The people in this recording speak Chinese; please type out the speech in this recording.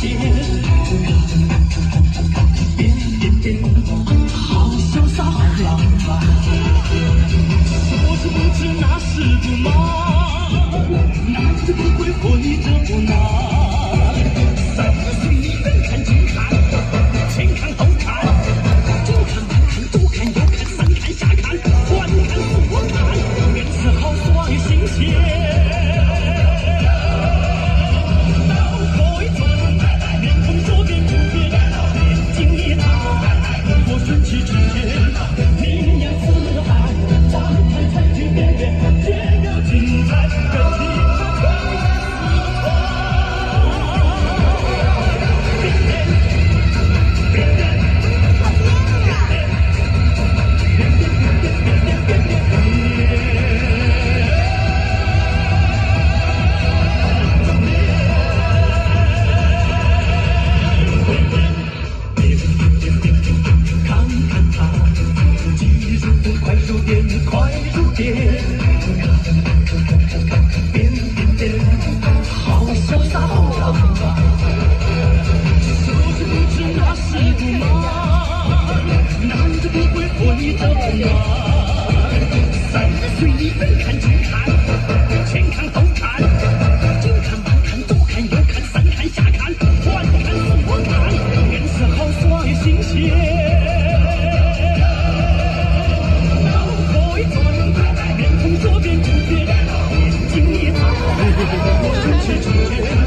天。我升起之剑。